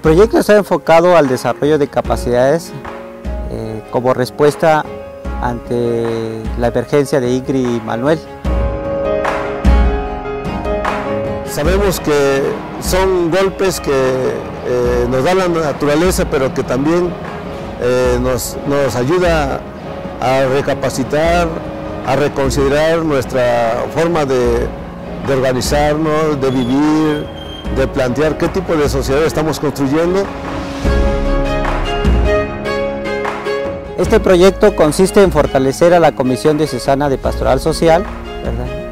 proyecto está enfocado al desarrollo de capacidades eh, como respuesta ante la emergencia de Ingrid y Manuel. Sabemos que son golpes que eh, nos da la naturaleza, pero que también eh, nos, nos ayuda a recapacitar, a reconsiderar nuestra forma de organizarnos, de vivir, de plantear qué tipo de sociedad estamos construyendo. Este proyecto consiste en fortalecer a la Comisión Diocesana de Pastoral Social,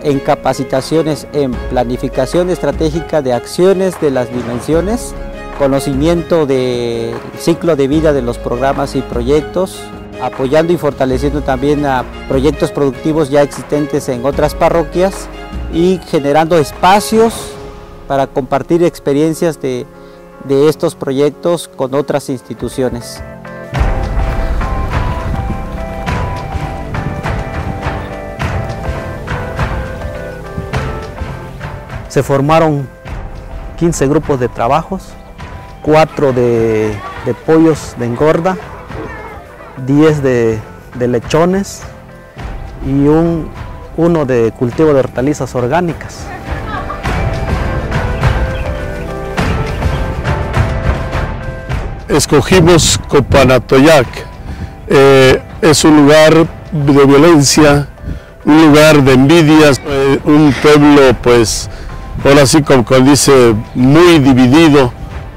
en capacitaciones en planificación estratégica de acciones de las dimensiones, conocimiento del ciclo de vida de los programas y proyectos, apoyando y fortaleciendo también a proyectos productivos ya existentes en otras parroquias y generando espacios para compartir experiencias de, de estos proyectos con otras instituciones. Se formaron 15 grupos de trabajos, 4 de, de pollos de engorda, 10 de, de lechones y un, uno de cultivo de hortalizas orgánicas. Escogimos Copanatoyac, eh, es un lugar de violencia, un lugar de envidias, eh, un pueblo pues ahora sí como, como dice muy dividido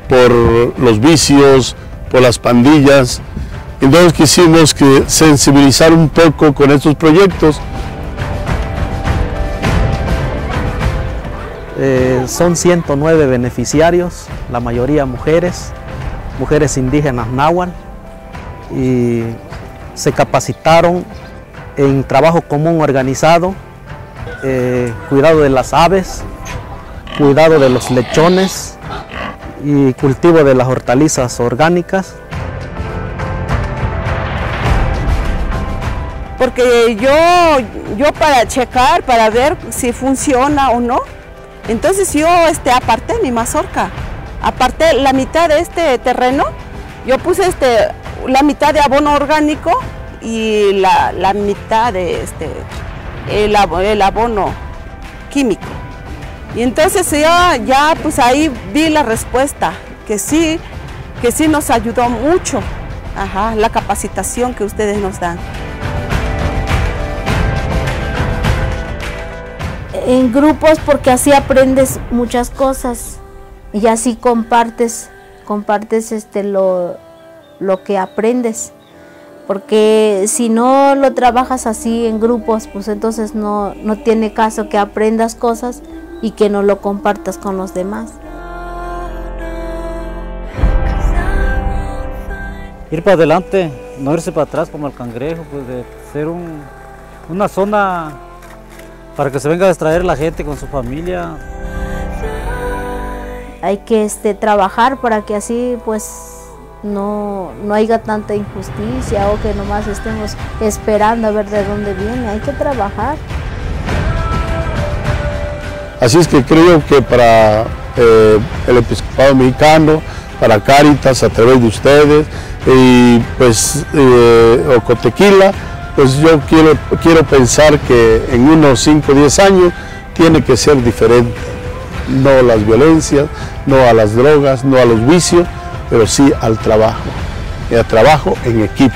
por los vicios, por las pandillas, entonces quisimos que sensibilizar un poco con estos proyectos. Eh, son 109 beneficiarios, la mayoría mujeres, mujeres indígenas náhuatl, y se capacitaron en trabajo común organizado, eh, cuidado de las aves, cuidado de los lechones y cultivo de las hortalizas orgánicas. porque yo, yo para checar, para ver si funciona o no, entonces yo este, aparté mi mazorca, aparté la mitad de este terreno, yo puse este, la mitad de abono orgánico y la, la mitad de este, el, el, abono químico. Y entonces ya, ya pues ahí vi la respuesta, que sí, que sí nos ayudó mucho, Ajá, la capacitación que ustedes nos dan. en grupos porque así aprendes muchas cosas y así compartes, compartes este lo, lo que aprendes. Porque si no lo trabajas así en grupos, pues entonces no, no tiene caso que aprendas cosas y que no lo compartas con los demás. Ir para adelante, no irse para atrás como el cangrejo, pues de ser un, una zona para que se venga a distraer la gente con su familia. Hay que este, trabajar para que así pues no, no haya tanta injusticia o que nomás estemos esperando a ver de dónde viene. Hay que trabajar. Así es que creo que para eh, el episcopado mexicano, para Cáritas a través de ustedes y pues eh, Ocotequila, pues yo quiero, quiero pensar que en unos 5 o 10 años tiene que ser diferente. No a las violencias, no a las drogas, no a los vicios, pero sí al trabajo. Y al trabajo en equipo.